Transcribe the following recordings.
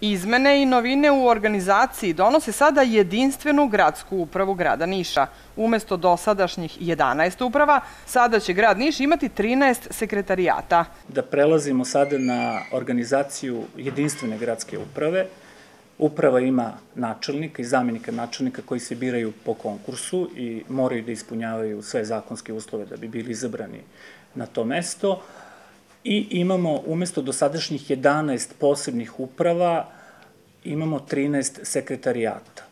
Izmene i novine u organizaciji donose sada jedinstvenu gradsku upravu grada Niša. Umesto dosadašnjih 11 uprava, sada će grad Niš imati 13 sekretarijata. Da prelazimo sada na organizaciju jedinstvene gradske uprave. Uprava ima načelnika i zamenika načelnika koji se biraju po konkursu i moraju da ispunjavaju sve zakonske uslove da bi bili izabrani na to mesto i imamo umesto dosadašnjih 11 posebnih uprava, imamo 13 sekretarijata.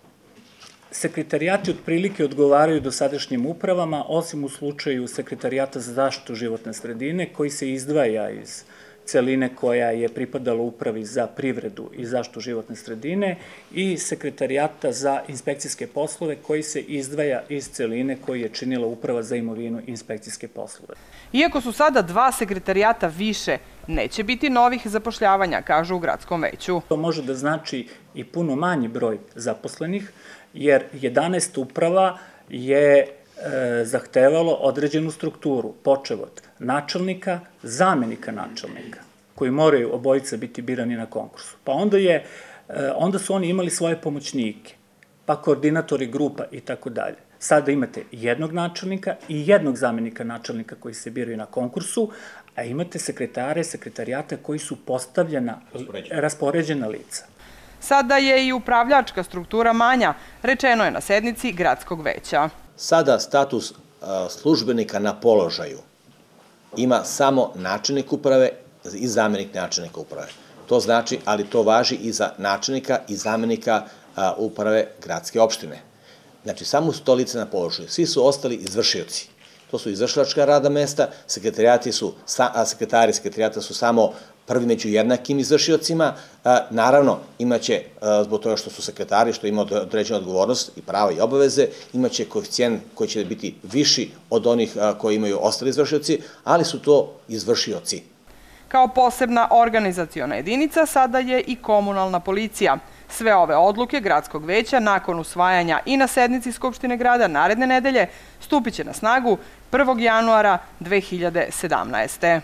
Sekretarijati otprilike odgovaraju dosadašnjim upravama, osim u slučaju sekretarijata za zaštitu životne sredine, koji se izdvaja iz celine koja je pripadala upravi za privredu i zaštitu životne sredine i sekretarijata za inspekcijske poslove koji se izdvaja iz celine koji je činila uprava za imovinu i inspekcijske poslove. Iako su sada dva sekretarijata više, neće biti novih zapošljavanja, kažu u gradskom veću. To može da znači i puno manji broj zaposlenih, jer 11 uprava je zahtevalo određenu strukturu, počev od načelnika, zamenika načelnika, koji moraju obojica biti birani na konkursu. Pa onda, je, e, onda su oni imali svoje pomoćnike, pa koordinatori grupa i tako dalje. Sada imate jednog načelnika i jednog zamenika načelnika koji se biraju na konkursu, a imate sekretare, sekretarijata koji su postavljena, raspoređena, raspoređena lica. Sada je i upravljačka struktura manja, rečeno je na sednici gradskog veća. Sada status službenika na položaju ima samo načelnik uprave i zamenik načelnika uprave. To znači, ali to važi i za načelnika i zamenika uprave gradske opštine. Znači, samo su to lice na položaju. Svi su ostali izvršioci. To su izvršilačka rada mesta, sekretarijati su, a sekretari sekretarijata su samo prvi među jednakim izvršiocima. Naravno, imaće, zbog toga što su sekretari, što ima određena odgovornost i prava i obaveze, imaće koeficijent koji će biti viši od onih koji imaju ostali izvršioci, ali su to izvršioci. Kao posebna organizaciona jedinica sada je i komunalna policija – Sve ove odluke gradskog veća nakon usvajanja i na sednici Skupštine grada naredne nedelje stupit će na snagu 1. januara 2017.